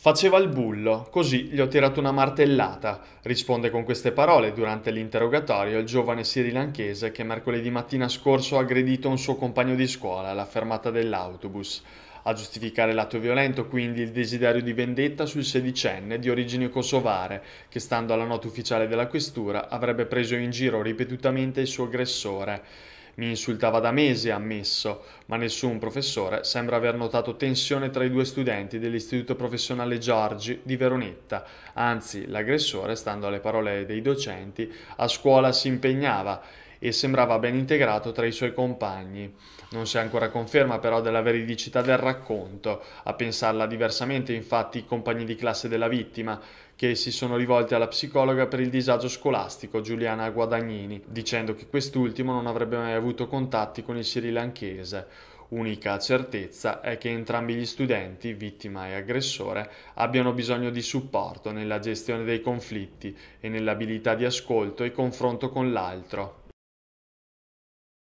Faceva il bullo, così gli ho tirato una martellata, risponde con queste parole durante l'interrogatorio il giovane sirilanchese che mercoledì mattina scorso ha aggredito un suo compagno di scuola alla fermata dell'autobus. A giustificare l'atto violento quindi il desiderio di vendetta sul sedicenne di origine kosovare che stando alla nota ufficiale della questura avrebbe preso in giro ripetutamente il suo aggressore. Mi insultava da mesi, ammesso, ma nessun professore sembra aver notato tensione tra i due studenti dell'Istituto Professionale Giorgi di Veronetta. Anzi, l'aggressore, stando alle parole dei docenti, a scuola si impegnava e sembrava ben integrato tra i suoi compagni. Non si ha ancora conferma però della veridicità del racconto. A pensarla diversamente, infatti, i compagni di classe della vittima, che si sono rivolti alla psicologa per il disagio scolastico Giuliana Guadagnini, dicendo che quest'ultimo non avrebbe mai avuto contatti con il sirilanchese. Unica certezza è che entrambi gli studenti, vittima e aggressore, abbiano bisogno di supporto nella gestione dei conflitti e nell'abilità di ascolto e confronto con l'altro.